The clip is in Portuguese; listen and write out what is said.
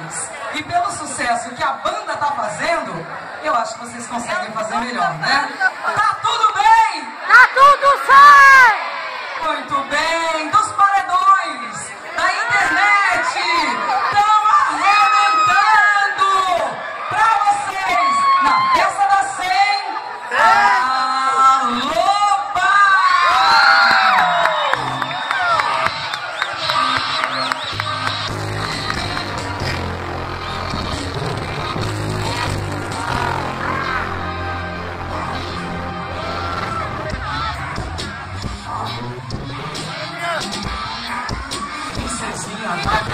mais. E pelo sucesso que a banda tá fazendo, eu acho que vocês conseguem fazer melhor, né? Tá tudo bem! Tá tudo He says he's on